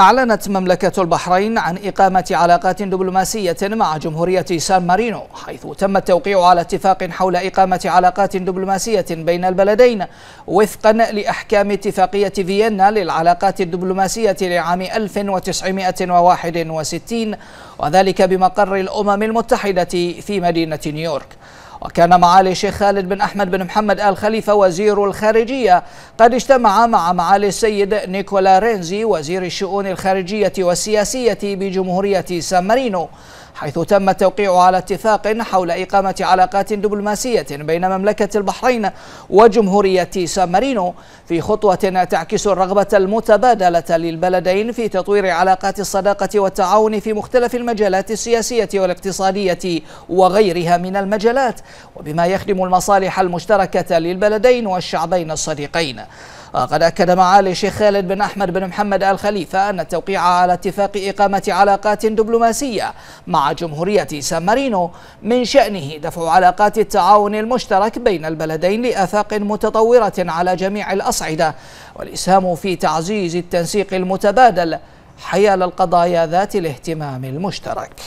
أعلنت مملكة البحرين عن إقامة علاقات دبلوماسية مع جمهورية سان مارينو حيث تم التوقيع على اتفاق حول إقامة علاقات دبلوماسية بين البلدين وفقا لأحكام اتفاقية فيينا للعلاقات الدبلوماسية لعام 1961 وذلك بمقر الأمم المتحدة في مدينة نيويورك. وكان معالي الشيخ خالد بن أحمد بن محمد آل خليفة وزير الخارجية. قد اجتمع مع معالي السيد نيكولا رينزي وزير الشؤون الخارجية والسياسية بجمهورية سان مارينو. حيث تم التوقيع على اتفاق حول إقامة علاقات دبلوماسية بين مملكة البحرين وجمهورية سان مارينو في خطوة تعكس الرغبة المتبادلة للبلدين في تطوير علاقات الصداقة والتعاون في مختلف المجالات السياسية والاقتصادية وغيرها من المجالات وبما يخدم المصالح المشتركة للبلدين والشعبين الصديقين. وقد أكد معالي الشيخ خالد بن أحمد بن محمد آل خليفة أن التوقيع على اتفاق إقامة علاقات دبلوماسية مع جمهورية سان مارينو من شأنه دفع علاقات التعاون المشترك بين البلدين لآفاق متطورة على جميع الأصعدة والإسهام في تعزيز التنسيق المتبادل حيال القضايا ذات الاهتمام المشترك.